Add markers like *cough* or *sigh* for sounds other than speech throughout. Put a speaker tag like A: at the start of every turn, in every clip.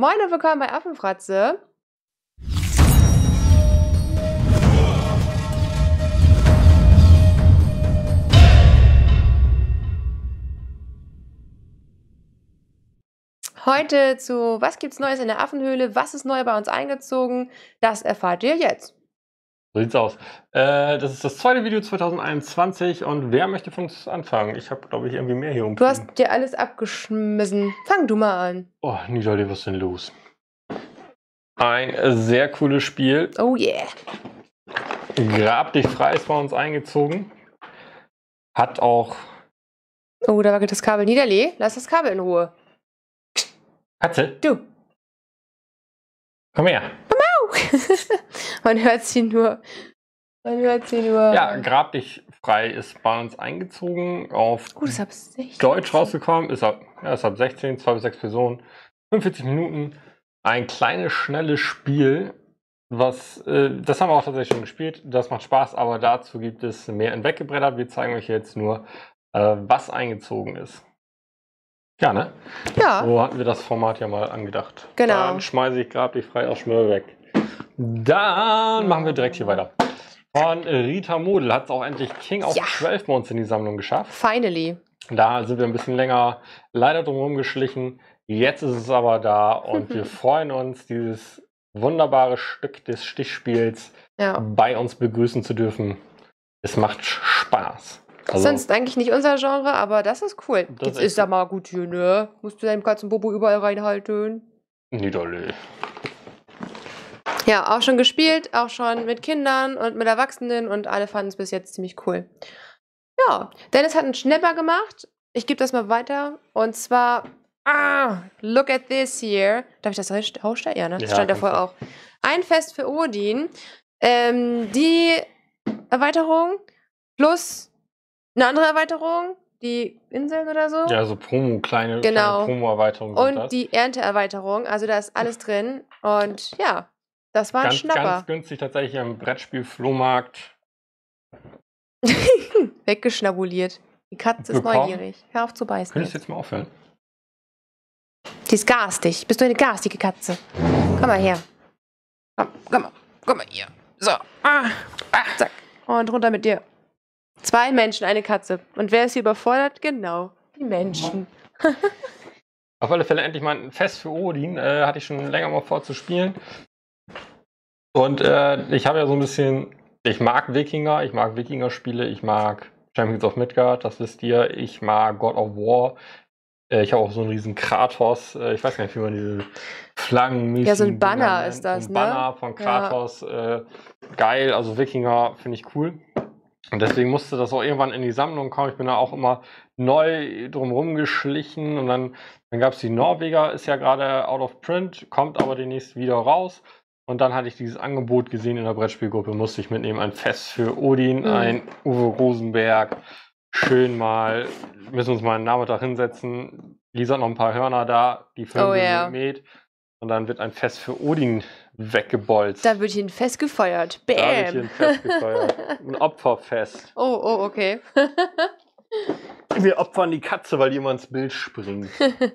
A: Moin und willkommen bei Affenfratze. Heute zu Was gibt's Neues in der Affenhöhle? Was ist neu bei uns eingezogen? Das erfahrt ihr jetzt.
B: So sieht's aus. Äh, das ist das zweite Video 2021 und wer möchte von uns anfangen? Ich habe, glaube ich, irgendwie mehr hier
A: Du hast dir alles abgeschmissen. Fang du mal an.
B: Oh, Niederle, was ist denn los? Ein sehr cooles Spiel.
A: Oh yeah.
B: Grab dich frei ist bei uns eingezogen. Hat auch
A: Oh, da wackelt das Kabel. Niederlee, lass das Kabel in Ruhe.
B: Katze.
A: Du.
B: Komm her. *laughs*
A: Man hört sie nur. Man hört sie nur.
B: Ja, Grab dich frei ist bei uns eingezogen. Auf
A: Gut, das hab ich
B: Deutsch rausgekommen. Ist ab, ja, ist ab 16, 2 bis 6 Personen. 45 Minuten. Ein kleines, schnelles Spiel. Was, äh, das haben wir auch tatsächlich schon gespielt. Das macht Spaß, aber dazu gibt es mehr in Weggebrettert. Wir zeigen euch jetzt nur, äh, was eingezogen ist. Ja, ne?
A: Ja.
B: So hatten wir das Format ja mal angedacht.
A: Genau.
B: Dann schmeiße ich Grab dich frei aus Schnur weg. Dann machen wir direkt hier weiter. Von Rita Model hat es auch endlich King of
A: Ja.
B: 12 bei uns in die Sammlung geschafft.
A: Finally.
B: Da sind wir ein bisschen länger leider drumherum geschlichen. Jetzt ist es aber da und wir *laughs* freuen uns, dieses wunderbare Stück des Stichspiels
A: Ja.
B: bei uns begrüßen zu dürfen. Es macht Spaß. Also,
A: Sonst eigentlich nicht unser Genre, aber das ist cool.
B: Das
A: Jetzt
B: ist
A: ist da mal gut hier, ne? Musst du deinem Katzenbobo überall reinhalten.
B: Niederlö.
A: Ja, auch schon gespielt, auch schon mit Kindern und mit Erwachsenen und alle fanden es bis jetzt ziemlich cool. Ja, Dennis hat einen Schnapper gemacht. Ich gebe das mal weiter. Und zwar, ah, look at this here. Darf ich das raus- rausstellen? Ja, ne? Das
B: Ja,
A: stand da
B: kannst
A: vorher
B: du.
A: auch. Ein Fest für Odin. Ähm, die Erweiterung plus eine andere Erweiterung, die Inseln oder so.
B: Ja, so Promo, kleine,
A: Genau.
B: Promo-Erweiterungen
A: Und
B: das.
A: die Ernteerweiterung. Also da ist alles drin. Und ja, das war ein
B: ganz,
A: Schnapper.
B: ganz günstig tatsächlich am Brettspiel-Flohmarkt. *laughs*
A: Weggeschnabuliert. Die Katze ist
B: Bekommen.
A: neugierig. Hör auf zu beißen.
B: Könntest du
A: Jetzt.
B: jetzt mal aufhören?
A: Die ist garstig. Bist du eine garstige Katze? Komm mal her. Komm, komm mal. Komm mal hier. So. Ah, ah, zack. Und runter mit dir. Zwei Menschen, eine Katze. Und wer ist hier überfordert? Genau. Die Menschen.
B: Auf alle Fälle endlich mal ein Fest für Odin. Äh, hatte ich schon länger mal vor zu spielen. Und äh, ich habe ja so ein bisschen. Ich mag Wikinger, ich mag Wikinger-Spiele, ich mag Champions of Midgard, das wisst ihr. Ich mag God of War. Äh, ich habe auch so einen riesen Kratos. Äh, ich weiß gar nicht, wie man diese Flaggen
A: Ja, so ein Banner ist das,
B: ein
A: ne?
B: Banner von Kratos. Äh, geil, also Wikinger finde ich cool. Und deswegen musste das auch irgendwann in die Sammlung kommen. Ich bin da auch immer neu drumherum geschlichen und dann, dann gab es die Norweger, ist ja gerade out of print, kommt aber demnächst wieder raus. Und dann hatte ich dieses Angebot gesehen in der Brettspielgruppe, musste ich mitnehmen. Ein Fest für Odin,
A: Mhm.
B: ein Uwe Rosenberg. Schön mal, müssen uns mal einen Nachmittag hinsetzen. Lisa hat noch ein paar Hörner da, die Vögel
A: Oh
B: sind mäht. Und dann wird ein Fest für Odin weggebolzt.
A: Da wird hier ein Fest gefeuert.
B: Da wird hier
A: Bam.
B: ein Fest gefeiert. *laughs* Ein Opferfest.
A: oh, oh, okay. *laughs*
B: Wir opfern die Katze, weil immer ins Bild springt.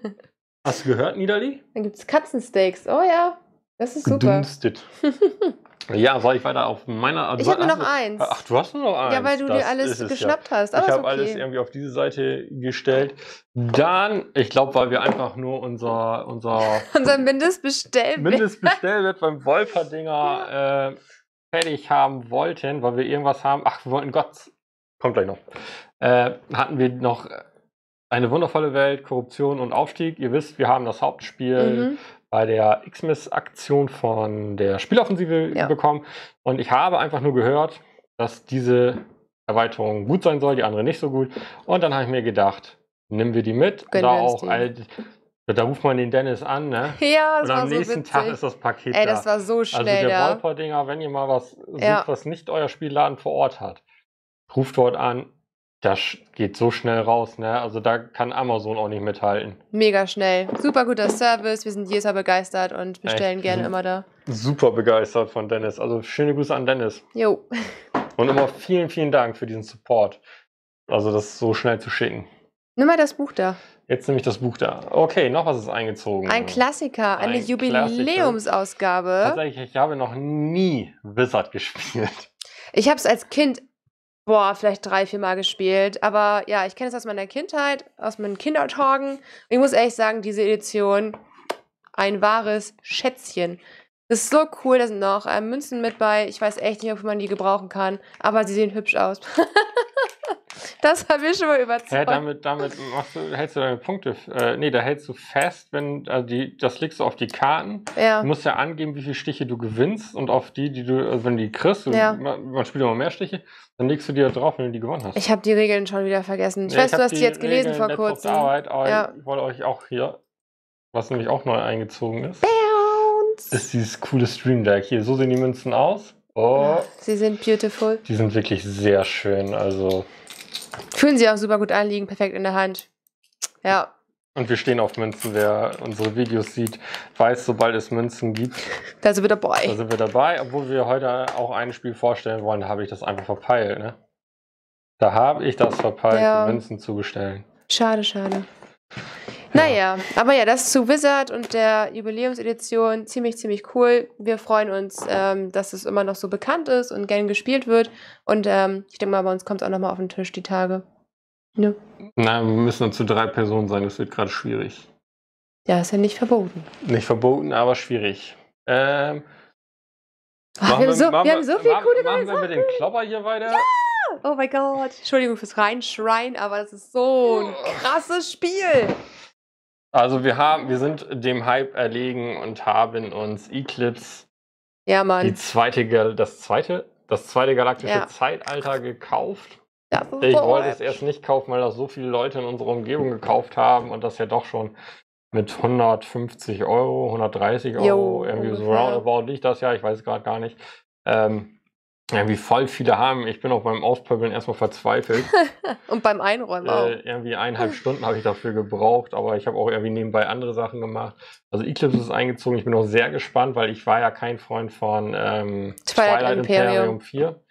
B: *laughs* Hast du gehört, Niederli?
A: Dann gibt es Katzensteaks. Oh ja. Das ist super.
B: Gedunstet. *laughs* ja, soll ich weiter auf meiner.
A: Ich habe nur noch eins.
B: Ach, du hast nur noch eins.
A: ja, weil du
B: Das
A: dir alles
B: es
A: geschnappt hast.
B: Ja.
A: Aber
B: Ich habe alles
A: okay.
B: irgendwie auf diese Seite gestellt. Dann, ich glaube, weil wir einfach nur unser, unser *laughs*
A: Unser Mindestbestellwert.
B: Mindestbestellwert beim Wolperdinger äh, fertig haben wollten, weil wir irgendwas haben. Ach, wir wollten Gott, kommt gleich noch. Äh, hatten wir noch eine wundervolle Welt, Korruption und Aufstieg. Ihr wisst, wir haben das Hauptspiel
A: Mhm.
B: Bei der Xmas-Aktion von der Spieloffensive
A: Ja.
B: bekommen. Und ich habe einfach nur gehört, dass diese Erweiterung gut sein soll, die andere nicht so gut. Und dann habe ich mir gedacht, nehmen wir die mit.
A: Gönnen
B: da auch
A: die.
B: alt, da ruft man den Dennis an, ne? *laughs*
A: Ja, das
B: Und
A: war
B: am
A: so
B: nächsten
A: witzig.
B: Tag ist das Paket
A: Ey,
B: da.
A: das war so
B: also
A: schnell
B: der
A: da.
B: Wolper-Dinger, wenn ihr mal was sucht,
A: Ja.
B: was nicht euer Spielladen vor Ort hat, ruft dort an. Das geht so schnell raus, ne? Also da kann Amazon auch nicht mithalten.
A: Mega schnell. Super guter Service. Wir sind jedes Mal begeistert und bestellen
B: Echt?
A: gerne
B: Mhm.
A: immer da.
B: Super begeistert von Dennis. Also schöne Grüße an Dennis.
A: Jo.
B: Und immer vielen, vielen Dank für diesen Support. Also das so schnell zu schicken.
A: Nimm mal das Buch da.
B: Jetzt nehme ich das Buch da. Okay, noch was ist eingezogen.
A: Ein Klassiker, eine
B: Ein
A: Jubiläumsausgabe.
B: Tatsächlich, ich habe noch nie Wizard *laughs* gespielt.
A: Ich habe es als Kind, boah, vielleicht drei, vier Mal gespielt. Aber ja, ich kenne es aus meiner Kindheit, aus meinen Kindertagen. Ich muss ehrlich sagen, diese Edition, ein wahres Schätzchen. Das ist so cool, da sind noch äh, Münzen mit bei. Ich weiß echt nicht, ob man die gebrauchen kann, aber sie sehen hübsch aus. *laughs* das hat mich schon mal überzeugt.
B: Hä, damit, damit du, hältst du deine Punkte. Äh, nee, da hältst du fest, wenn also die, das legst du auf die Karten.
A: ja.
B: Du musst ja angeben, wie viele Stiche du gewinnst und auf die, die du, also wenn du die kriegst, du,
A: Ja.
B: man, man spielt immer mehr Stiche, dann legst du die da drauf, wenn du die gewonnen hast.
A: Ich habe die Regeln schon wieder vergessen. Ich
B: Nee,
A: weiß, du
B: hab
A: hast die jetzt gelesen
B: Regeln
A: vor kurzem.
B: Arbeit, aber
A: Ja.
B: ich wollte euch auch hier, was nämlich auch neu eingezogen ist,
A: Bounce.
B: ist dieses coole Stream Deck. Hier, so sehen die Münzen aus. Oh,
A: Sie sind beautiful.
B: die sind wirklich sehr schön. Also,
A: Fühlen sie auch super gut an, liegen perfekt in der Hand. Ja,
B: und wir stehen auf Münzen. Wer unsere Videos sieht, weiß, sobald es Münzen gibt, *laughs*
A: da sind wir dabei.
B: da sind wir dabei. Obwohl wir heute auch ein Spiel vorstellen wollen, da habe ich das einfach verpeilt. Ne? Da habe ich das verpeilt,
A: Ja.
B: Münzen zu bestellen.
A: Schade, schade. Naja, aber ja, das zu Wizard und der Jubiläumsedition ziemlich, ziemlich cool. Wir freuen uns, ähm, dass es immer noch so bekannt ist und gern gespielt wird. Und ähm, ich denke mal, bei uns kommt es auch nochmal auf den Tisch die Tage. Ne?
B: Nein, wir müssen dann zu drei Personen sein, das wird gerade schwierig.
A: Ja, ist ja nicht verboten.
B: Nicht verboten, aber schwierig. Ähm,
A: Oh, wir, haben so, wir haben so viel
B: machen,
A: coole
B: Machen
A: neue
B: wir mit dem Klopper hier weiter?
A: Oh mein Gott. Entschuldigung fürs Reinschreien, aber das ist so ein krasses Spiel.
B: Also wir haben, wir sind dem Hype erlegen und haben uns Eclipse,
A: Ja,
B: die
A: Mann.
B: zweite, Gal- das zweite, das zweite galaktische
A: Ja.
B: Zeitalter gekauft. Ich
A: so
B: wollte es erst nicht kaufen, weil das so viele Leute in unserer Umgebung gekauft haben und das ja doch schon mit 150 Euro, 130 Euro,
A: Jo,
B: irgendwie so roundabout liegt das ja, ich weiß es gerade gar nicht. Ähm, irgendwie voll viele haben. Ich bin auch beim Auspöbeln erstmal verzweifelt. *laughs*
A: Und beim Einräumen auch.
B: Äh, irgendwie eineinhalb Stunden habe ich dafür gebraucht, aber ich habe auch irgendwie nebenbei andere Sachen gemacht. Also Eclipse ist eingezogen. Ich bin auch sehr gespannt, weil ich war ja kein Freund von ähm,
A: Twilight Imperium.
B: 4.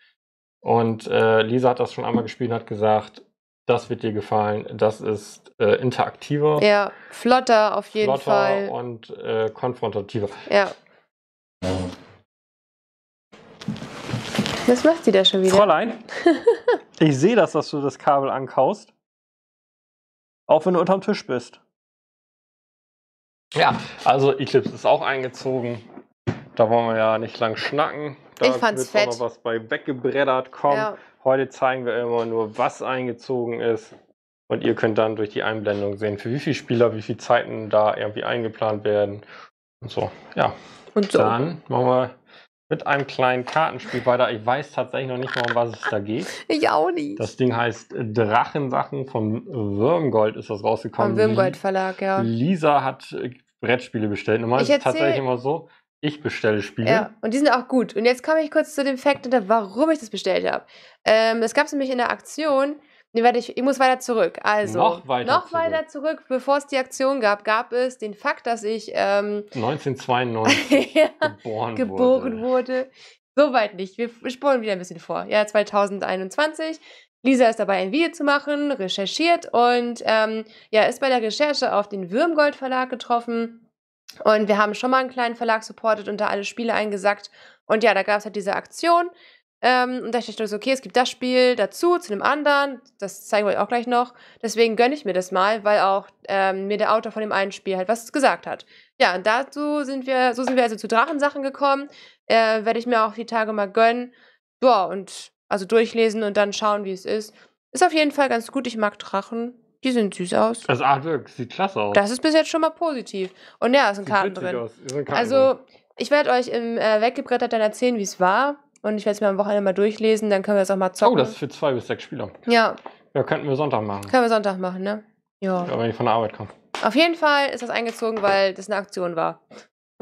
B: Und äh, Lisa hat das schon einmal gespielt und hat gesagt, das wird dir gefallen. Das ist äh, interaktiver,
A: Ja, flotter auf jeden
B: flotter
A: Fall.
B: und äh, konfrontativer.
A: Ja. Was macht sie da schon wieder?
B: Fräulein, *laughs* ich sehe das, dass du das Kabel ankaust. Auch wenn du unterm Tisch bist. Ja, also Eclipse ist auch eingezogen. Da wollen wir ja nicht lang schnacken. Da
A: Ich fand's
B: wird
A: fett.
B: noch was bei weggebreddert kommen.
A: Ja.
B: Heute zeigen wir immer nur, was eingezogen ist. Und ihr könnt dann durch die Einblendung sehen, für wie viele Spieler, wie viele Zeiten da irgendwie eingeplant werden. Und so, ja.
A: Und so.
B: Dann machen wir mit einem kleinen Kartenspiel weiter. Ich weiß tatsächlich noch nicht mal, um was es da geht. *laughs*
A: Ich auch nicht.
B: Das Ding heißt Drachensachen von Würmgold ist das rausgekommen.
A: Vom Würmgold Verlag, ja.
B: Lisa hat Brettspiele bestellt. Normal ist es tatsächlich immer so, ich bestelle Spiele.
A: Ja, und die sind auch gut. Und jetzt komme ich kurz zu dem Fakt, warum ich das bestellt habe. Ähm, das gab es nämlich in der Aktion. Die werde ich, ich muss weiter zurück. Also,
B: Noch weiter
A: noch
B: zurück.
A: weiter zurück, bevor es die Aktion gab, gab es den Fakt, dass ich ähm, *laughs*
B: 1992
A: ja,
B: geboren,
A: geboren
B: wurde.
A: wurde. Soweit nicht. Wir spulen wieder ein bisschen vor. Ja, 2021. Lisa ist dabei, ein Video zu machen, recherchiert und ähm, ja, ist bei der Recherche auf den Würmgold Verlag getroffen. Und wir haben schon mal einen kleinen Verlag supportet und da alle Spiele eingesackt. Und ja, da gab es halt diese Aktion. Ähm, und da dachte ich so, okay, es gibt das Spiel dazu, zu einem anderen. Das zeigen wir euch auch gleich noch. Deswegen gönne ich mir das mal, weil auch ähm, mir der Autor von dem einen Spiel halt was gesagt hat. Ja, und dazu sind wir, so sind wir also zu Drachensachen gekommen. Äh, Werde ich mir auch die Tage mal gönnen. Ja, und also durchlesen und dann schauen, wie es ist. Ist auf jeden Fall ganz gut. Ich mag Drachen. Die sehen süß aus.
B: Das Artwork sieht klasse aus.
A: Das ist bis jetzt schon mal positiv. Und ja, es sind
B: Sieht
A: Karten
B: witzig
A: drin.
B: aus. Hier sind Karten drin.
A: Also, ich werde euch im äh, Weggebrettert dann erzählen, wie es war. Und ich werde es mir am Wochenende mal durchlesen. Dann können wir es auch mal zocken.
B: Oh, das ist für zwei bis sechs Spieler.
A: ja,
B: Ja, könnten wir Sonntag machen.
A: können wir Sonntag machen, ne? Ja.
B: Ja, wenn ich von der Arbeit komme.
A: Auf jeden Fall ist das eingezogen, weil das eine Aktion war.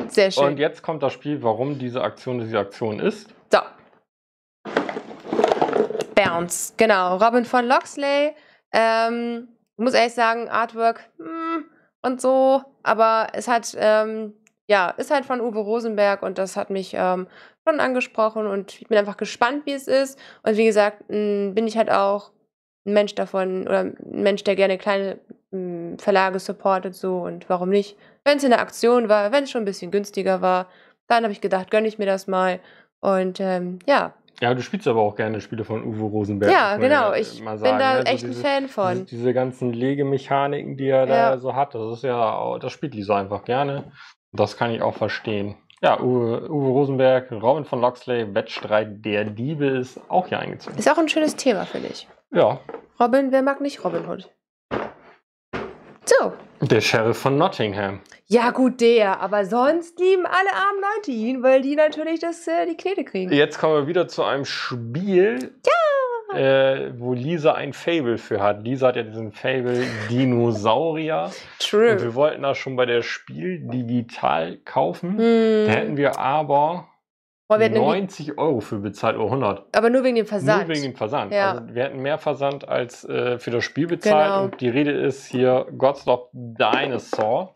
A: Sehr schön.
B: Und jetzt kommt das Spiel, warum diese Aktion diese Aktion ist.
A: So. Bounce, genau. Robin von Loxley. Ähm, ich muss ehrlich sagen, Artwork hm, und so, aber es hat, ähm, ja, ist halt von Uwe Rosenberg und das hat mich ähm, schon angesprochen und ich bin einfach gespannt, wie es ist. Und wie gesagt, mh, bin ich halt auch ein Mensch davon oder ein Mensch, der gerne kleine hm, Verlage supportet so und warum nicht? Wenn es in der Aktion war, wenn es schon ein bisschen günstiger war, dann habe ich gedacht, gönne ich mir das mal. Und ähm, ja,
B: Ja, du spielst aber auch gerne Spiele von Uwe Rosenberg.
A: ja, genau.
B: ja,
A: Ich
B: mal
A: bin da
B: ne? So
A: echt ein
B: diese-
A: Fan
B: Diese,
A: von.
B: diese ganzen Legemechaniken, die er
A: Ja.
B: da so hat, das ist ja, das spielt Lisa einfach gerne. Das kann ich auch verstehen. Ja, Uwe, Uwe Rosenberg, Robin von Loxley, Wettstreit der Diebe ist auch hier eingezogen.
A: Ist auch ein schönes Thema, finde ich.
B: Ja,
A: Robin, wer mag nicht Robin Hood? So.
B: der Sheriff von Nottingham.
A: Ja, gut, der. Aber sonst lieben alle armen Leute ihn, weil die natürlich das, äh, die Knete kriegen.
B: Jetzt kommen wir wieder zu einem Spiel, äh, wo Lisa ein Fable für hat. Lisa hat ja diesen Fable *laughs* Dinosaurier. Und
A: True.
B: wir wollten das schon bei der Spiel digital kaufen.
A: Hm.
B: Da hätten wir aber
A: Boah, wir hätten irgendwie-
B: 90 Euro für bezahlt oder 100.
A: aber nur wegen dem Versand.
B: Nur wegen dem Versand.
A: Ja.
B: Also wir hätten mehr Versand als äh, für das Spiel bezahlt.
A: Genau.
B: Und die Rede ist hier God's Love Dinosaur.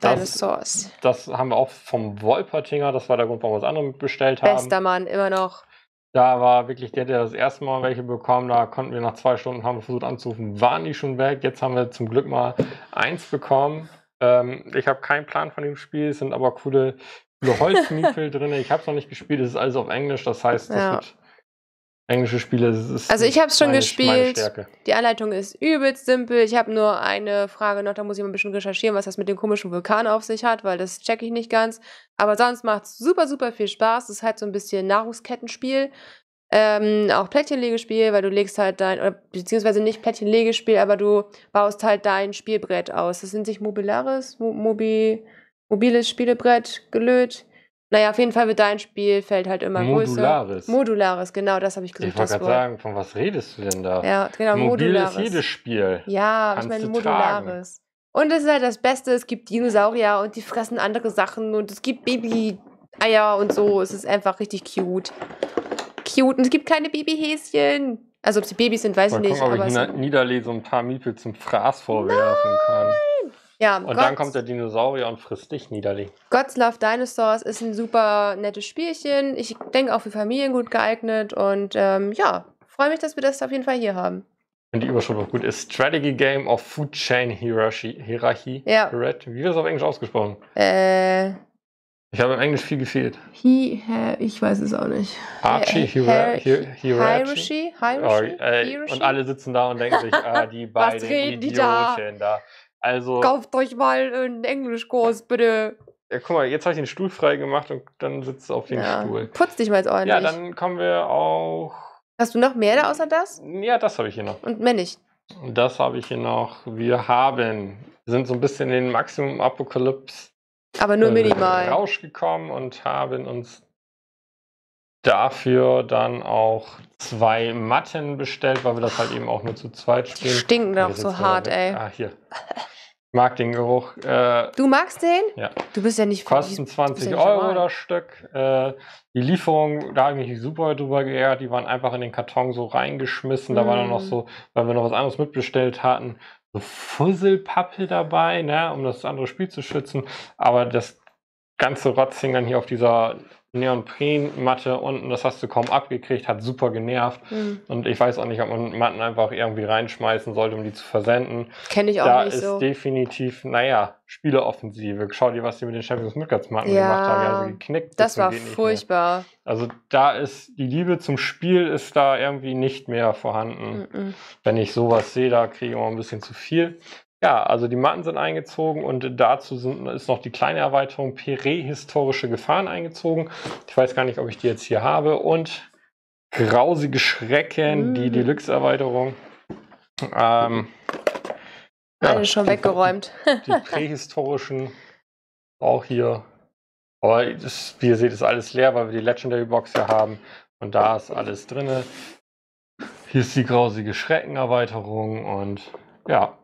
B: Das,
A: Dinosaurs.
B: das haben wir auch vom Wolpertinger. Das war der Grund, warum wir das andere bestellt haben.
A: Bester Mann, immer noch.
B: Da war wirklich der, der das erste Mal welche bekommen. Da konnten wir nach zwei Stunden haben versucht anzurufen, waren die schon weg. Jetzt haben wir zum Glück mal eins bekommen. Ähm, ich habe keinen Plan von dem Spiel, es sind aber coole, coole Holzmiepel *laughs* drin. Ich habe es noch nicht gespielt, es ist alles auf Englisch. Das heißt, das
A: Ja.
B: wird englische Spiele. Das ist
A: Also ich hab's schon
B: meine,
A: gespielt.
B: Meine.
A: Die Anleitung ist übelst simpel. Ich habe nur eine Frage noch, da muss ich mal ein bisschen recherchieren, was das mit dem komischen Vulkan auf sich hat, weil das checke ich nicht ganz. Aber sonst macht es super, super viel Spaß. Es ist halt so ein bisschen Nahrungskettenspiel. Ähm, auch Plättchenlegespiel, weil du legst halt dein, oder beziehungsweise nicht Plättchenlegespiel, aber du baust halt dein Spielbrett aus. Das nennt sich mobilares, Mo Mobi, mobiles Spielebrett, gelöt. Naja, auf jeden Fall wird dein Spielfeld halt immer größer.
B: Modulares.
A: Modulares, genau, das habe ich
B: ich
A: gesucht.
B: wollte gerade sagen, von was redest du denn da?
A: Ja, genau,
B: Mobil
A: modulares.
B: ist jedes Spiel.
A: Ja, ich
B: Kannst
A: meine
B: du
A: modulares. Und es ist halt das Beste, es gibt Dinosaurier und die fressen andere Sachen und es gibt Baby-Eier und so. Es ist einfach richtig cute. Cute. Und es gibt kleine Babyhäschen. Also ob sie Babys sind, weiß
B: Mal
A: ich nicht.
B: gucken, ob
A: aber
B: ich Nina- Niederlese und ein paar Miepel zum Fraß vorwerfen kann.
A: Ja,
B: Und
A: Gott,
B: dann kommt der Dinosaurier und frisst dich, Niederli.
A: God's Love Dinosaurs ist ein super nettes Spielchen. Ich denke auch für Familien gut geeignet und ähm, ja, freue mich, dass wir das auf jeden Fall hier haben.
B: Und die Überschrift auch gut ist Strategy Game of Food Chain Hierarchy. Hierarchie.
A: Ja.
B: Correct. Wie wird das auf Englisch ausgesprochen?
A: Äh,
B: Ich habe im Englisch viel gefehlt.
A: he, he, ich weiß es auch nicht.
B: Archie,
A: Hi-
B: Hira- Hi-
A: Hirashi?
B: Hierarchy. Oh, und alle sitzen da und denken sich, ah, die *laughs* beiden
A: reden die da?
B: Idioten da. Also,
A: Kauft euch mal einen Englischkurs, bitte.
B: ja, guck mal, jetzt habe ich den Stuhl frei gemacht und dann sitzt du auf dem
A: Ja.
B: Stuhl.
A: Putz dich mal jetzt ordentlich.
B: Ja, dann kommen wir auch.
A: Hast du noch mehr da außer das?
B: Ja, das habe ich hier noch.
A: Und mehr nicht.
B: Das habe ich hier noch. Wir haben, sind so ein bisschen in den Maximum Apokalypse
A: Aber nur
B: äh,
A: minimal.
B: Rausch gekommen und haben uns dafür dann auch zwei Matten bestellt, weil wir das halt eben auch nur zu zweit
A: Die
B: spielen.
A: stinken
B: Hier
A: doch so hart, ey.
B: Ah, hier. *laughs* Ich mag den Geruch. Äh,
A: Du magst den?
B: Ja.
A: Du bist ja nicht
B: kosten
A: bist
B: 20
A: ja nicht
B: Euro
A: normal.
B: das Stück. Äh, die Lieferung, da habe ich mich super drüber geärgert. Die waren einfach in den Karton so reingeschmissen. Da war dann noch
A: Mm.
B: so, weil wir noch was anderes mitbestellt hatten, so Fusselpappe dabei, ne, um das andere Spiel zu schützen. Aber das ganze Rotz hing dann hier auf dieser Neoprenmatte unten. Das hast du kaum abgekriegt, hat super genervt.
A: Hm.
B: Und ich weiß auch nicht, ob man Matten einfach irgendwie reinschmeißen sollte, um die zu versenden.
A: Kenn ich auch
B: Da
A: nicht
B: ist
A: so.
B: definitiv, naja, Spieleoffensive. Schau dir, was die mit den Champions Midgards-Matten
A: Ja,
B: gemacht haben. Die haben sie geknickt.
A: Das war furchtbar.
B: Also da ist die Liebe zum Spiel ist da irgendwie nicht mehr vorhanden.
A: Mhm.
B: Wenn ich sowas sehe, da kriege ich immer ein bisschen zu viel. Ja, also die Matten sind eingezogen und dazu sind, ist noch die kleine Erweiterung prähistorische Gefahren eingezogen. Ich weiß gar nicht, ob ich die jetzt hier habe. Und grausige Schrecken, die
A: Mm.
B: Deluxe-Erweiterung. Ähm, ja,
A: Alles schon weggeräumt.
B: die prähistorischen auch hier. Aber das, wie ihr seht, ist alles leer, weil wir die Legendary Box hier haben. Und da ist alles drin. Hier ist die grausige Schreckenerweiterung und ja.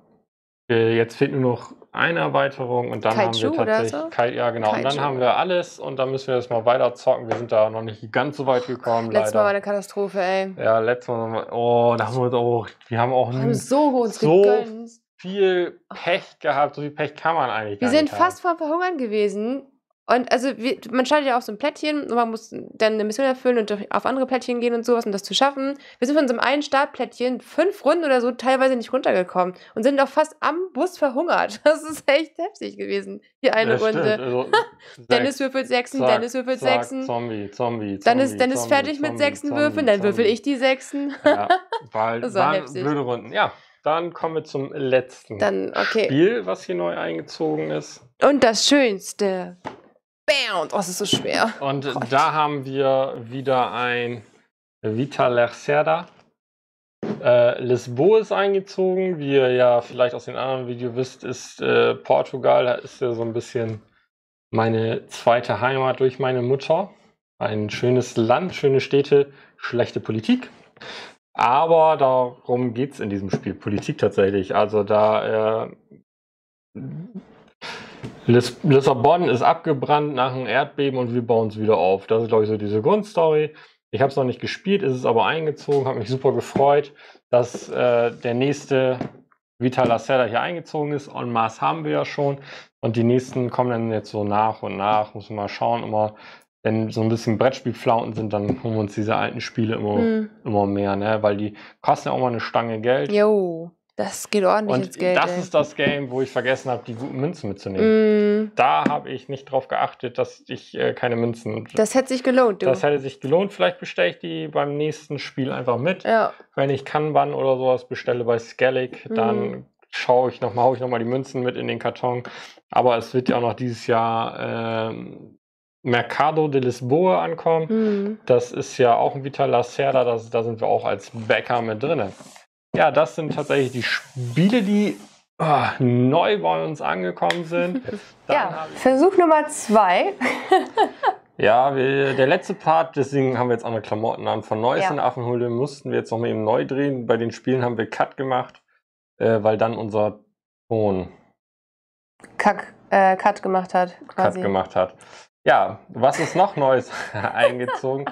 B: Äh, Jetzt fehlt nur noch eine Erweiterung und dann
A: Kaiju
B: haben wir tatsächlich
A: so?
B: Kai, ja genau und dann
A: Kaiju.
B: haben wir alles und dann müssen wir jetzt mal weiter zocken. Wir sind da noch nicht ganz so weit gekommen
A: Letztes Mal war
B: leider.
A: eine Katastrophe, ey.
B: Ja, letztes Mal. Oh, da haben wir uns auch. Wir haben auch
A: Wir haben so
B: so
A: gegönnt.
B: viel Pech gehabt. So viel Pech kann man eigentlich
A: Wir sind fast vor Verhungern gewesen. Und also wir, man schaltet ja auf so ein Plättchen und man muss dann eine Mission erfüllen und auf andere Plättchen gehen und sowas, um das zu schaffen. Wir sind von so einem einen Startplättchen fünf Runden oder so teilweise nicht runtergekommen und sind auch fast am Bus verhungert. *laughs* Das ist echt heftig gewesen, die eine
B: Das
A: Runde.
B: also *laughs*
A: Dennis würfelt Sechsen,
B: zack,
A: Dennis würfelt
B: zack,
A: Sechsen.
B: Zombie, Zombie,
A: Dann ist
B: Zombie,
A: Dennis
B: Zombie,
A: fertig mit
B: Zombie,
A: Sechsen
B: Zombie,
A: würfeln, dann würfel
B: Zombie.
A: ich die Sechsen. *laughs*
B: Ja, war,
A: Das war heftig.
B: blöde Runden. Ja, dann kommen wir zum letzten
A: Dann, okay.
B: Spiel, was hier neu eingezogen ist.
A: Und das Schönste. Bam! Oh, es ist so schwer.
B: Und
A: Gott.
B: da haben wir wieder ein Vita Lercerda. Äh, Lisboa ist eingezogen. Wie ihr ja vielleicht aus den anderen Videos wisst, ist äh, Portugal, da ist ja so ein bisschen meine zweite Heimat durch meine Mutter. Ein schönes Land, schöne Städte, schlechte Politik. Aber darum geht es in diesem Spiel, Politik tatsächlich. Also da äh, Lis Lissabon ist abgebrannt nach einem Erdbeben und wir bauen es wieder auf. Das ist, glaube ich, so diese Grundstory. Ich habe es noch nicht gespielt, ist es aber eingezogen, habe mich super gefreut, dass äh, der nächste Vita Lacerda hier eingezogen ist. En masse haben wir ja schon. Und die nächsten kommen dann jetzt so nach und nach. Muss man mal schauen. Immer, wenn so ein bisschen Brettspielflauten sind, dann holen wir uns diese alten Spiele immer,
A: Hm.
B: immer mehr, ne? Weil die kosten ja auch mal eine Stange Geld.
A: Jo, das geht ordentlich
B: und
A: ins Geld.
B: das
A: ey.
B: ist das Game, wo ich vergessen habe, die guten Münzen mitzunehmen.
A: Mm,
B: Da habe ich nicht drauf geachtet, dass ich äh, keine Münzen.
A: das hätte sich gelohnt, du.
B: das hätte sich gelohnt. Vielleicht bestelle ich die beim nächsten Spiel einfach mit.
A: ja.
B: Wenn ich Kanban oder sowas bestelle bei Skellig,
A: Mhm.
B: dann schaue ich noch mal, haue ich noch mal die Münzen mit in den Karton. Aber es wird ja auch noch dieses Jahr ähm, Mercado de Lisboa ankommen.
A: Mm.
B: Das ist ja auch ein Vita Lacerda, da sind wir auch als Bäcker mit drin. Ja, das sind tatsächlich die Spiele, die ah, neu bei uns angekommen sind. *laughs* Dann
A: Ja, Versuch Nummer zwei. *laughs*
B: Ja, wir, der letzte Part, deswegen haben wir jetzt andere Klamotten an. Von Neues
A: Ja.
B: in Affenhulde mussten wir jetzt noch mal eben neu drehen. Bei den Spielen haben wir Cut gemacht, äh, weil dann unser Ton
A: Kack, äh, Cut gemacht hat, quasi.
B: Cut gemacht hat. Ja, was ist noch Neues *laughs* eingezogen?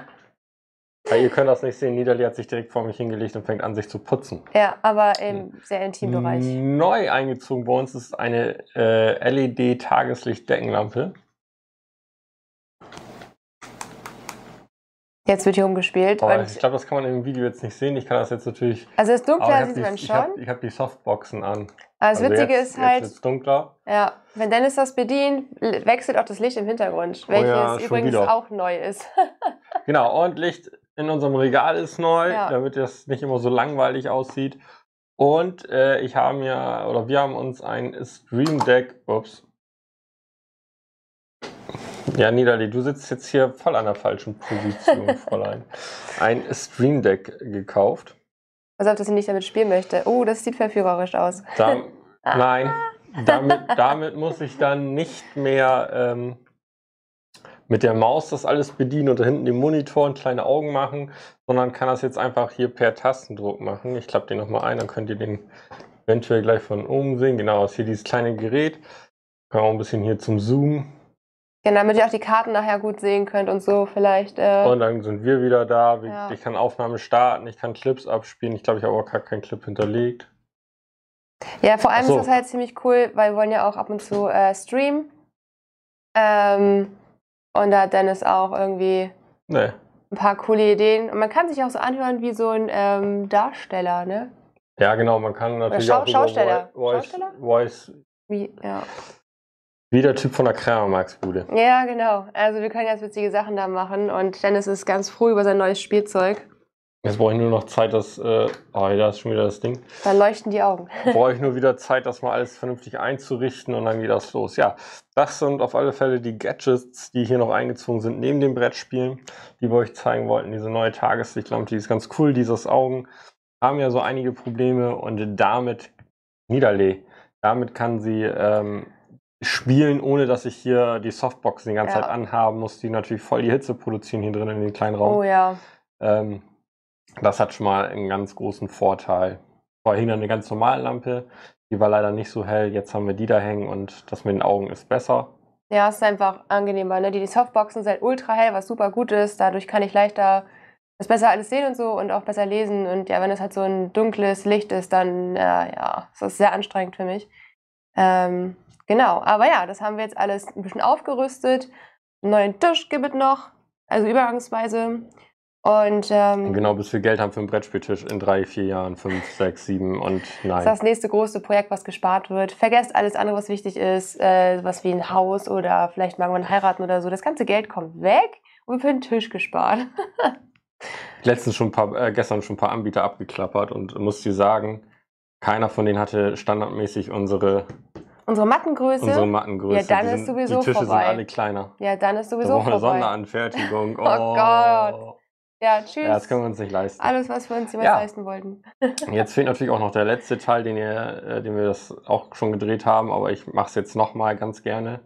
B: Weil ihr könnt das nicht sehen, Niederli hat sich direkt vor mich hingelegt und fängt an, sich zu putzen.
A: Ja, aber im sehr intimen Bereich.
B: Neu eingezogen bei uns ist eine äh, LED-Tageslicht-Deckenlampe.
A: Jetzt wird hier umgespielt. Und
B: ich glaube, das kann man im Video jetzt nicht sehen. Ich kann das jetzt natürlich.
A: also das
B: Aber
A: Dunkle
B: ich
A: sieht
B: habe
A: man
B: ich
A: schon.
B: ich hab die Softboxen an.
A: Aber das
B: Also
A: Witzige
B: jetzt,
A: ist halt,
B: Jetzt dunkler.
A: ja, wenn Dennis das bedient, wechselt auch das Licht im Hintergrund.
B: Oh
A: Welches
B: ja, schon
A: übrigens
B: wieder.
A: auch neu ist. *laughs*
B: Genau, und Licht in unserem Regal ist neu,
A: Ja.
B: damit das nicht immer so langweilig aussieht. Und äh, ich habe mir, oder wir haben uns ein Stream Deck, ups. Ja, Niederli, du sitzt jetzt hier voll an der falschen Position, *laughs* Fräulein. Ein Stream Deck gekauft.
A: Also ob das nicht damit spielen möchte. Oh, das sieht verführerisch aus.
B: Da, *laughs* nein, damit, damit muss ich dann nicht mehr ähm, mit der Maus das alles bedienen und da hinten den Monitor und kleine Augen machen, sondern kann das jetzt einfach hier per Tastendruck machen. Ich klappe den nochmal ein, dann könnt ihr den eventuell gleich von oben sehen. Genau, das ist hier dieses kleine Gerät. Kann auch ein bisschen hier zum Zoomen.
A: Genau, damit ihr auch die Karten nachher gut sehen könnt und so vielleicht. Äh,
B: Und dann sind wir wieder da.
A: Ja.
B: Ich kann Aufnahme starten, ich kann Clips abspielen. Ich glaube, ich habe aber gar keinen Clip hinterlegt.
A: Ja, vor allem
B: so.
A: ist das halt ziemlich cool, weil wir wollen ja auch ab und zu äh, streamen. Ähm, und da hat Dennis auch irgendwie
B: Ne.
A: ein paar coole Ideen. Und man kann sich auch so anhören wie so ein ähm, Darsteller, ne?
B: Ja, genau, man kann natürlich
A: Schau-
B: auch
A: Schausteller.
B: Voice,
A: Schausteller?
B: Voice,
A: Wie, ja.
B: wie der Typ von der Krämermarksbude.
A: ja, genau. Also wir können jetzt witzige Sachen da machen und Dennis ist ganz froh über sein neues Spielzeug.
B: Jetzt brauche ich nur noch Zeit, dass. Äh, oh, da ist schon wieder das Ding.
A: Da leuchten die Augen. *laughs*
B: brauche ich nur wieder Zeit, das mal alles vernünftig einzurichten und dann geht das los. Ja, das sind auf alle Fälle die Gadgets, die hier noch eingezogen sind, neben den Brettspielen, die wir euch zeigen wollten. Diese neue Tageslichtlampe, die ist ganz cool. Dieses Augen haben ja so einige Probleme und damit, Niederlee, damit kann sie ähm, spielen, ohne dass ich hier die Softboxen die ganze
A: Ja.
B: Zeit anhaben muss, die natürlich voll die Hitze produzieren hier drin in dem kleinen Raum.
A: Oh ja.
B: Ähm, das hat schon mal einen ganz großen Vorteil. Vorher hing da eine ganz normale Lampe, die war leider nicht so hell. Jetzt haben wir die da hängen und das mit den Augen ist besser.
A: Ja, es ist einfach angenehmer. Ne? Die, die Softboxen sind ultra hell, was super gut ist. Dadurch kann ich leichter das besser alles sehen und so und auch besser lesen. Und ja, wenn es halt so ein dunkles Licht ist, dann äh, ja, ist sehr anstrengend für mich. Ähm, genau, aber ja, das haben wir jetzt alles ein bisschen aufgerüstet. Einen neuen Tisch gibt es noch, also übergangsweise. Und ähm,
B: Genau, bis wir Geld haben für einen Brettspieltisch in drei, vier Jahren, fünf, sechs, sieben und
A: das ist
B: nein.
A: das nächste große Projekt, was gespart wird. Vergesst alles andere, was wichtig ist, äh, was wie ein Haus oder vielleicht mal irgendwann heiraten oder so. Das ganze Geld kommt weg und für den Tisch gespart. *laughs*
B: Letztens schon ein paar, äh, gestern schon ein paar Anbieter abgeklappert und muss dir sagen, keiner von denen hatte standardmäßig unsere,
A: Unsere Mattengröße,
B: unsere Mattengröße.
A: Ja, dann
B: die
A: ist sowieso
B: Die Tische
A: vorbei.
B: sind alle kleiner.
A: ja, dann ist
B: Da
A: sowieso
B: brauchen wir eine
A: vorbei.
B: Sonderanfertigung. *laughs*
A: Oh Gott. Ja, tschüss.
B: Ja, das können wir uns nicht leisten.
A: Alles, was wir uns jemals
B: Ja.
A: leisten wollten.
B: Jetzt fehlt natürlich auch noch der letzte Teil, den, ihr, äh, den wir das auch schon gedreht haben, aber ich mache es jetzt nochmal ganz gerne.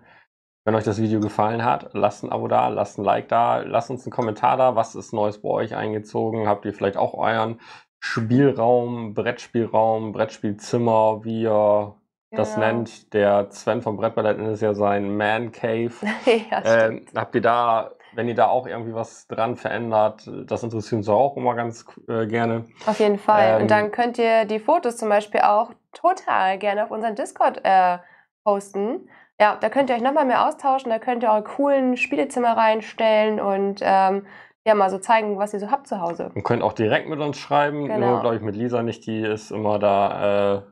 B: Wenn euch das Video gefallen hat, lasst ein Abo da, lasst ein Like da, lasst uns einen Kommentar da. Was ist Neues bei euch eingezogen? Habt ihr vielleicht auch euren Spielraum, Brettspielraum, Brettspielzimmer, wie ihr das
A: Genau.
B: nennt? Der Sven vom Brettballett nennt es ja sein Man Cave. *laughs*
A: ja,
B: Ähm, habt ihr da, wenn ihr da auch irgendwie was dran verändert, das interessiert uns auch immer ganz äh, gerne.
A: Auf jeden Fall.
B: ähm,
A: Und dann könnt ihr die Fotos zum Beispiel auch total gerne auf unseren Discord äh, posten. Ja, da könnt ihr euch nochmal mehr austauschen, da könnt ihr eure coolen Spielezimmer reinstellen und ähm, ja, mal so zeigen, was ihr so habt zu Hause.
B: Und könnt auch direkt mit uns schreiben.
A: Genau.
B: Nur, glaube ich, mit Lisa nicht. Die ist immer da, äh,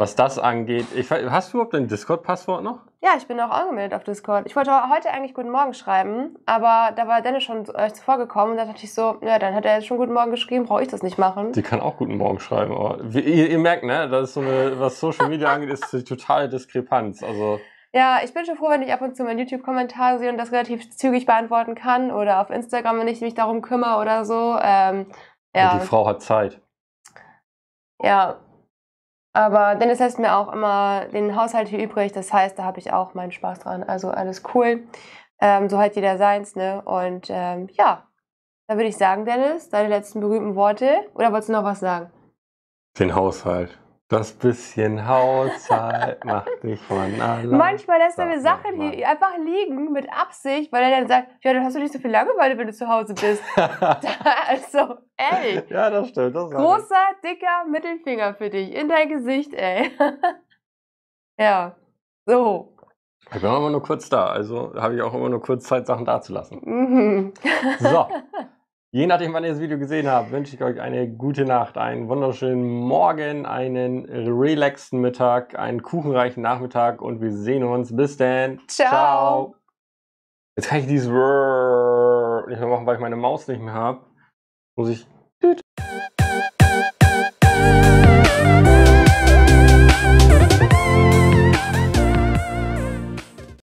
B: was das angeht. Ich, hast du überhaupt dein Discord-Passwort noch?
A: Ja, ich bin auch angemeldet auf Discord. Ich wollte heute eigentlich Guten Morgen schreiben, aber da war Dennis schon euch zuvor gekommen und da dachte ich so, ja, dann hat er jetzt schon Guten Morgen geschrieben, brauche ich das nicht machen.
B: Sie kann auch Guten Morgen schreiben. Aber ihr, ihr merkt, ne, das ist so eine, was Social Media *laughs* angeht, ist die totale Diskrepanz. Also,
A: Ja, ich bin schon froh, wenn ich ab und zu meinen YouTube-Kommentar sehe und das relativ zügig beantworten kann oder auf Instagram, wenn ich mich darum kümmere oder so. Ähm, ja,
B: die Frau hat Zeit.
A: ja. Aber Dennis lässt mir auch immer den Haushalt hier übrig. Das heißt, da habe ich auch meinen Spaß dran. Also alles cool. Ähm, so hat jeder seins, ne? Und ähm, ja, da würde ich sagen, Dennis, deine letzten berühmten Worte. Oder wolltest du noch was sagen?
B: Den Haushalt. Das bisschen Haushalt macht dich von allein.
A: Manchmal lässt er mir Sachen
B: mal.
A: hier einfach liegen mit Absicht, weil er dann sagt, ja, dann hast du nicht so viel Langeweile, wenn du zu Hause bist. *laughs* also, ey.
B: ja, das stimmt. Das
A: Großer, dicker Mittelfinger für dich in dein Gesicht, ey. *laughs* ja, so.
B: Ich bin auch immer nur kurz da. Also habe ich auch immer nur kurz Zeit, Sachen dazulassen.
A: Mhm.
B: So. *laughs* Je nachdem, wann ihr das Video gesehen habt, wünsche ich euch eine gute Nacht, einen wunderschönen Morgen, einen relaxten Mittag, einen kuchenreichen Nachmittag und wir sehen uns. Bis dann.
A: Ciao.
B: Jetzt kann ich dieses nicht mehr machen, weil ich meine Maus nicht mehr habe. Muss ich